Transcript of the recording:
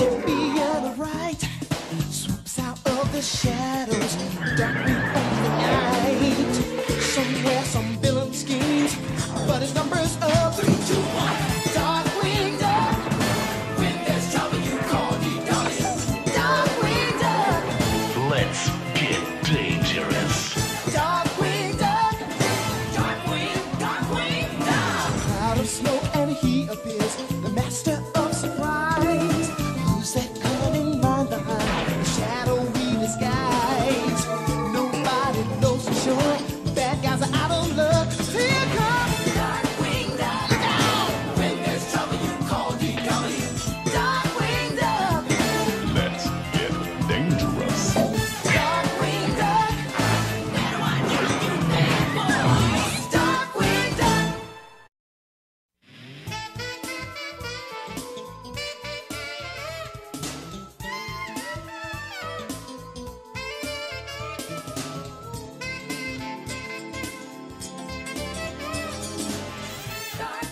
Champion right swoops out of the shadows, darkly on the night. Somewhere, some villain schemes, but his numbers of three, two, one. Darkwing Duck. When there's trouble, you call DW. Darkwing Duck. Let's get dangerous. Darkwing Duck. Darkwing, Darkwing Duck. Of smoke and he appears, the master start.